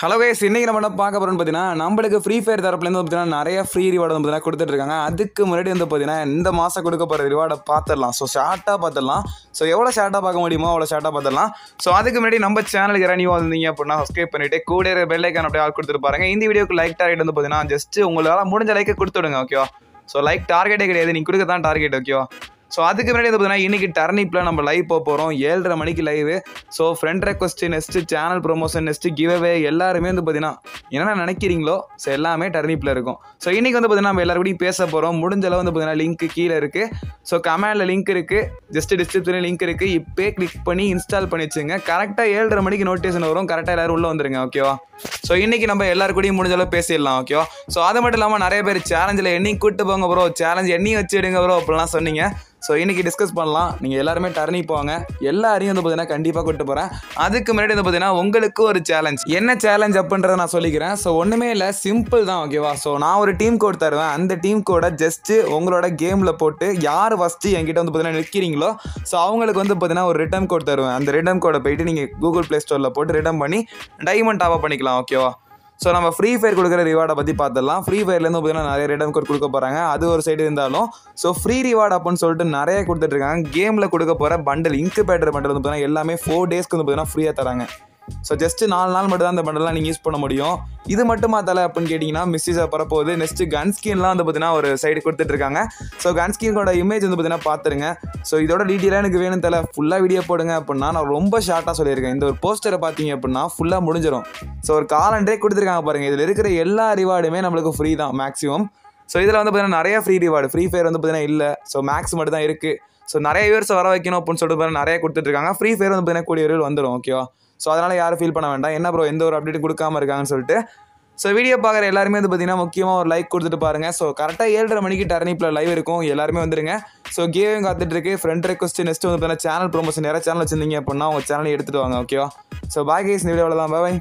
Hello guys இன்றைக்கி நம்ம என்ன பார்க்க போகிறோம்னு பார்த்தீங்கன்னா நம்மளுக்கு ஃப்ரீ ஃபயர் தரப்புலேருந்து பார்த்தீங்கன்னா நிறைய ஃப்ரீ ரிவார்டு வந்து பார்த்தீங்கன்னா கொடுத்துட்ருக்காங்க. அதுக்கு முன்னாடி வந்து பார்த்தீங்கன்னா இந்த மாதம் கொடுக்க போகிற ரிவார்டை பார்த்துடலாம். ஸோ ஷார்ட்டாக பார்த்துடலாம். ஸோ எவ்வளோ ஷார்ட்டாக பார்க்க முடியுமோ அவ்வளோ ஷார்ட்டாக பார்த்துடலாம். ஸோ அதுக்கு முன்னாடி நம்ம சேனலுக்கு யாராவது நியூ வந்தீங்க அப்படின்னா சப்ஸ்கிரைப் பண்ணிவிட்டு கூட பெல் அப்படியே ஆள் கொடுத்துட்டு பாருங்க. இந்த வீடியோக்கு லைக் டார்கெட் வந்து பார்த்தீங்கன்னா ஜஸ்ட் உங்களால் முடிஞ்ச லைக்கை கொடுத்துடுங்க ஓகேவா ஸோ லைக் டார்கெட்டே கிடையாது. நீங்கள் கொடுக்க தான் டார்கெட் ஓகேவா ஸோ அதுக்கு முன்னாடி வந்து பார்த்தீங்கன்னா இன்னைக்கு டர்னிப்பில் நம்ம லைவ் போக போகிறோம் ஏழரை மணிக்கு live so friend request next channel promotion next giveaway எல்லாருமே வந்து பார்த்தீங்கன்னா என்ன நினைக்கிறீங்களோ ஸோ எல்லாமே டர்னிப்பில் இருக்கும். ஸோ இன்றைக்கி வந்து பார்த்தீங்கன்னா நம்ம எல்லாருக்கூடையும் பேச போகிறோம் முடிஞ்ச அளவு வந்து பார்த்தீங்கன்னா லிங்க் கீழே இருக்குது ஸோ கமெண்டில் லிங்க் இருக்குது ஜஸ்ட் டிஸ்கிரிப்ஷனில் லிங்க் இருக்குது இப்போயே கிளிக் பண்ணி இன்ஸ்டால் பண்ணி வச்சுங்க கரெக்டாக ஏழரை மணிக்கு நோட்டிஃபிகேஷன் வரும். கரெக்டாக எல்லோரும் உள்ளே வந்துருங்க ஓகேவா ஸோ இன்றைக்கி நம்ம எல்லாரு கூடயும் முடிஞ்ச அளவு பேசிடலாம் ஓகேவா ஸோ அது மட்டும் இல்லாமல் நிறைய பேர் சேலஞ்சில் என்னையும் கூப்பிட்டு போங்க ப்ரோ சேலஞ்ச் என்னையும் வச்சுடுங்க ப்ரோ அப்படிலாம் சொன்னீங்க. ஸோ இன்னைக்கு டிஸ்கஸ் பண்ணலாம். நீங்கள் எல்லாருமே டர்னி போவாங்க எல்லாரையும் வந்து பார்த்தீங்கன்னா கண்டிப்பாக கூட்டு போகிறேன் அதுக்கு முன்னாடி வந்து பார்த்தீங்கன்னா உங்களுக்கு ஒரு சேலஞ்ச் என்ன சேலஞ்ச் அப்படின்றத நான் சொல்லிக்கிறேன். ஸோ ஒன்றுமே இல்லை. சிம்பிள் தான் ஓகேவா ஸோ நான் ஒரு டீம் கோட் தருவேன். அந்த டீம் கோடை ஜஸ்ட்டு உங்களோட கேமில் போட்டு யார் ஃபஸ்ட்டு என்கிட்ட வந்து பார்த்தீங்கன்னா நிற்கிறீங்களோ ஸோ அவங்களுக்கு வந்து பார்த்தீங்கன்னா ஒரு ரிட்டர்ன் கோட் தருவேன். அந்த ரிட்டர்ன் கோடை போயிட்டு நீங்கள் கூகுள் ப்ளே ஸ்டோரில் போட்டு ரிட்டர்ன் பண்ணி டைமண்ட் டாப் பண்ணிக்கலாம் ஓகேவா ஸோ நம்ம ஃப்ரீ ஃபயர் கொடுக்குற ரிவார்டை பற்றி பார்த்துடலாம். ஃப்ரீ ஃபயர்லேருந்து பார்த்தீங்கன்னா நிறைய ரிடம் கோட் கொடுக்க போகிறாங்க அது ஒரு சைடு இருந்தாலும் ஸோ ஃப்ரீ ரிவார்டு அப்படின்னு சொல்லிட்டு நிறைய கொடுத்துட்ருக்காங்க கேமில் கொடுக்க போகிற பண்டல் இன்குபேட்டர் பண்டல் வந்து பார்த்தீங்கன்னா எல்லாமே ஃபோர் டேஸ்க்கு வந்து பார்த்தீங்கன்னா ஃப்ரீயாக தராங்க. ஸோ ஜஸ்ட் நாலு நாள் மட்டும் தான் அந்த பண்டலாம் நீங்கள் யூஸ் பண்ண முடியும். இது மட்டுமா தலை அப்படின்னு கேட்டிங்கன்னா மிஸ்ஸிஸாக பரப்போகுது நெக்ஸ்ட் கன்ஸ்கின்லாம் வந்து பார்த்தீங்கன்னா ஒரு சைடு கொடுத்துட்ருக்காங்க ஸோ கன்ஸ்கின்கோட இமேஜ் வந்து பார்த்தீங்கன்னா பார்த்துருங்க ஸோ இதோட டீட்டெயிலாக எனக்கு வேணும் தலை. ஃபுல்லாக வீடியோ போடுங்க அப்படின்னா நான் ரொம்ப ஷார்ட்டாக சொல்லியிருக்கேன். இந்த ஒரு போஸ்டரை பார்த்தீங்க அப்படின்னா ஃபுல்லாக முடிஞ்சிடும் ஸோ ஒரு காலண்டரே கொடுத்துருக்காங்க பாருங்கள் இதில் இருக்கிற எல்லா ரிவார்டுமே நம்மளுக்கு ஃப்ரீ தான் மேக்ஸிமம் ஸோ இதில் வந்து பார்த்தீங்கன்னா நிறைய ஃப்ரீ ரிவார்டு ஃப்ரீ ஃபயர் வந்து பார்த்தீங்கன்னா இல்லை. ஸோ மேக்ஸ் மட்டும் தான் இருக்குது ஸோ நிறைய வியூர்ஸ் வர வைக்கணும் அப்படின்னு சொல்லிட்டு பார்த்தீங்கன்னா நிறைய கொடுத்துட்ருக்காங்க ஃப்ரீ ஃபயர் வந்து பார்த்தீங்கன்னா கூடிய வந்துடும் ஓகேவா ஸோ அதனால் யாரும் ஃபீல் பண்ண வேண்டாம். என்ன ப்ரோ எந்த ஒரு அப்டேட் கொடுக்காம இருக்காங்கன்னு சொல்லிட்டு. ஸோ வீடியோ பார்க்குற எல்லாருமே வந்து பார்த்தீங்கன்னா முக்கியமாக ஒரு லைக் கொடுத்துட்டு பாருங்கள் ஸோ கரெக்டாக ஏழரை மணிக்கு டர்னிப்பில் லைவ் இருக்கும். எல்லாருமே வந்துருங்க. ஸோ கேவும் காத்துட்ருக்கு ஃப்ரெண்ட் ரெக்வஸ்ட் நெக்ஸ்ட் வந்து பார்த்தீங்கன்னா சேனல் ப்ரொமோஷன் நிறைய சேனல் வச்சிருந்தீங்க அப்படின்னா உங்கள் சேனலை எடுத்துட்டு வாங்க ஓகேவா ஸோ பாய் கேஸ் இந்த வீடியோவில் தான் பாய்